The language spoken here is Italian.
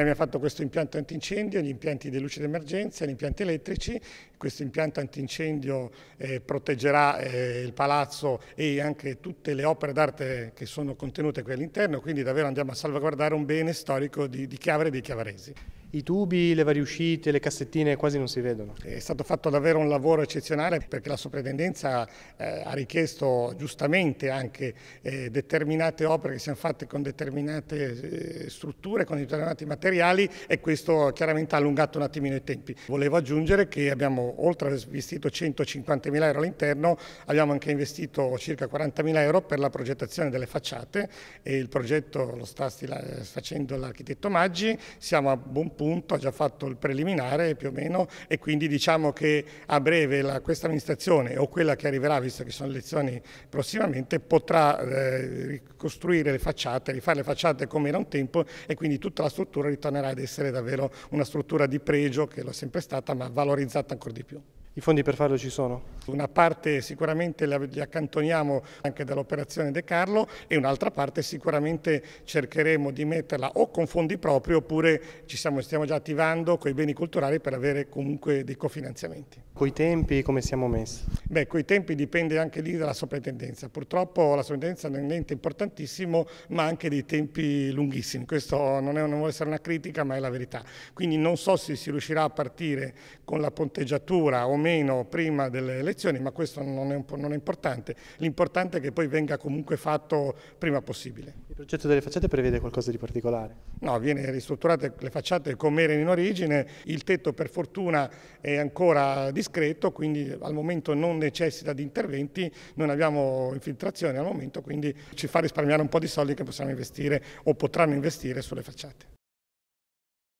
Abbiamo fatto questo impianto antincendio, gli impianti di luce d'emergenza, gli impianti elettrici. Questo impianto antincendio eh, proteggerà eh, il palazzo e anche tutte le opere d'arte che sono contenute qui all'interno, quindi davvero andiamo a salvaguardare un bene storico di, di Chiavere e dei chiavaresi. I tubi, le varie uscite, le cassettine quasi non si vedono. È stato fatto davvero un lavoro eccezionale perché la soprintendenza eh, ha richiesto giustamente anche eh, determinate opere che siano fatte con determinate eh, strutture, con determinati materiali e questo chiaramente ha allungato un attimino i tempi. Volevo aggiungere che abbiamo oltre a investito 150 mila euro all'interno, abbiamo anche investito circa 40 mila euro per la progettazione delle facciate e il progetto lo sta facendo l'architetto Maggi, siamo a buon punto, ha già fatto il preliminare più o meno e quindi diciamo che a breve la, questa amministrazione o quella che arriverà, visto che sono elezioni prossimamente, potrà eh, ricostruire le facciate, rifare le facciate come era un tempo e quindi tutta la struttura ritornerà ad essere davvero una struttura di pregio che è sempre stata ma valorizzata ancora di più. des. I fondi per farlo ci sono? Una parte sicuramente li accantoniamo anche dall'operazione De Carlo e un'altra parte sicuramente cercheremo di metterla o con fondi propri oppure ci siamo, stiamo già attivando con i beni culturali per avere comunque dei cofinanziamenti. Coi tempi come siamo messi? Beh, coi tempi dipende anche lì dalla soprintendenza. Purtroppo la soprintendenza è un ente importantissimo ma anche dei tempi lunghissimi. Questo non, è, non vuole essere una critica ma è la verità. Quindi non so se si riuscirà a partire con la ponteggiatura o meno meno prima delle elezioni, ma questo non è, non è importante. L'importante è che poi venga comunque fatto prima possibile. Il progetto delle facciate prevede qualcosa di particolare? No, viene ristrutturate le facciate come erano in origine, il tetto per fortuna è ancora discreto, quindi al momento non necessita di interventi, non abbiamo infiltrazioni al momento, quindi ci fa risparmiare un po' di soldi che possiamo investire o potranno investire sulle facciate.